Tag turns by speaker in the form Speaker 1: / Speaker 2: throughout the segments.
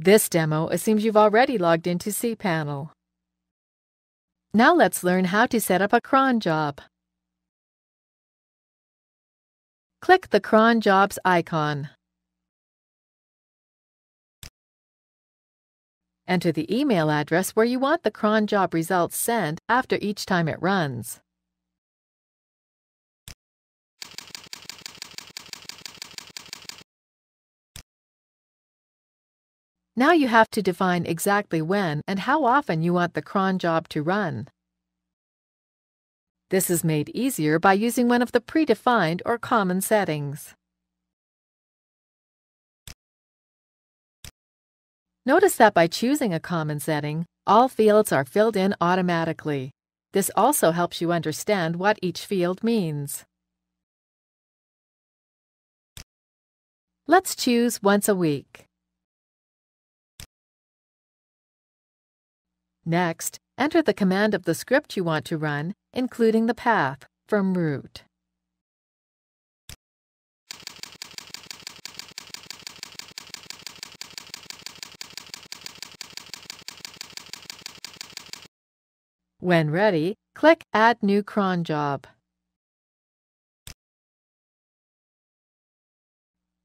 Speaker 1: This demo assumes you've already logged into cPanel. Now let's learn how to set up a cron job. Click the cron jobs icon. Enter the email address where you want the cron job results sent after each time it runs. Now you have to define exactly when and how often you want the cron job to run. This is made easier by using one of the predefined or common settings. Notice that by choosing a common setting, all fields are filled in automatically. This also helps you understand what each field means. Let's choose once a week. Next, enter the command of the script you want to run, including the path, from root. When ready, click Add New cron job.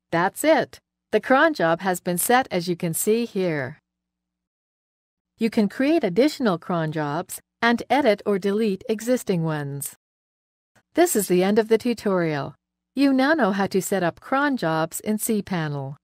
Speaker 1: That's it. The cron job has been set as you can see here. You can create additional cron jobs and edit or delete existing ones. This is the end of the tutorial. You now know how to set up cron jobs in cPanel.